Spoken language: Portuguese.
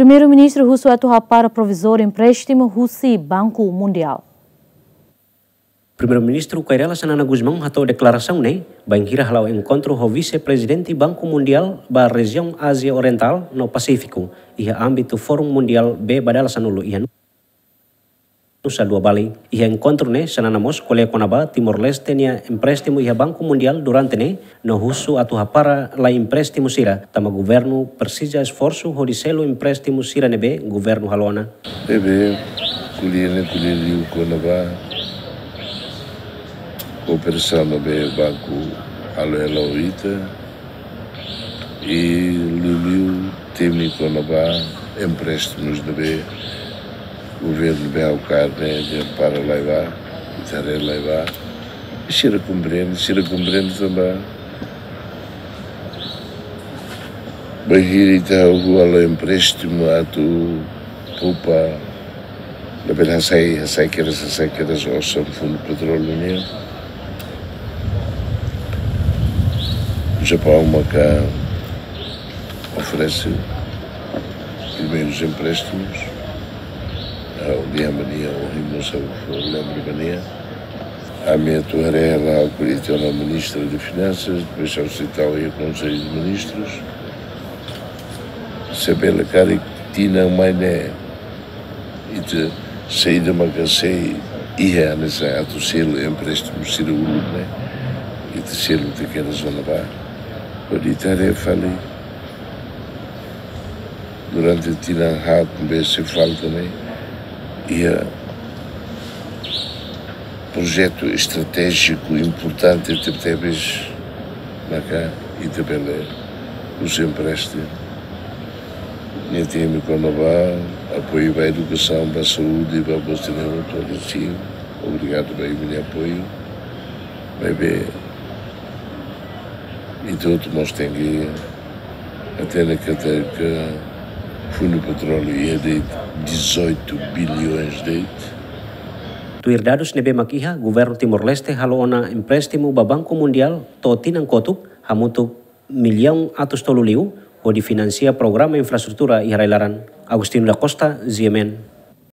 Primeiro-ministro Russo atuar para provisor empréstimo Russi Banco Mundial. Primeiro-ministro Kairela Sanana Guzmão atou declaração né, banhira halau encontro o vice-presidente Banco Mundial da região Ásia Oriental no Pacífico e âmbito Fórum Mundial B badala sanulu ia Nusa Dua Bali. Ia encontro ne sanana mos kolea konaba Timor Leste nia empréstimo ia Banco Mundial durante ne no husu atu para la empréstimo sira tama governo precisa esforço hodicelo empréstimo sira nebe governo halona. Bebe kuliene kulili konaba cooperação no Banco Aloelauita e Lulu técnico na Bá, empréstimos no B, governo Bel Carne para para levar, e Xira compreende, Xira compreende também. Bahir ita o empréstimo a tu pupa, na verdade, sai, sai que era, sai que era só fundo petróleo mesmo. O Japão cá oferece primeiros empréstimos ao Diamania, ao Rimosa, ao Lembrimania. A minha torre lá, o Curitiba, a Ministra de Finanças, depois ao Cital e o Conselho de Ministros. Saber a cara que tinha uma ideia e de sair de uma cacei e é nessa ato selo empréstimo selo né e de selo de que era zona baixa tarefa ali. Durante o Tiranhat, se fala também, e a projeto estratégico importante entre Tebes, cá e Tebelé, os empréstimos. Quando vai, apoio para a educação, para a saúde, para a posterior, todo assim. Obrigado pelo meu apoio. Ver e tudo nós temos que até na que fundo petróleo ia de 18 bilhões de Tuir dados nebe makiha, governo Timor-Leste haloona empréstimo ba Banco Mundial totinang kotuk hamutuk milhão atos toluliu o de financia programa infraestrutura e Agustino da Costa, Ziemen.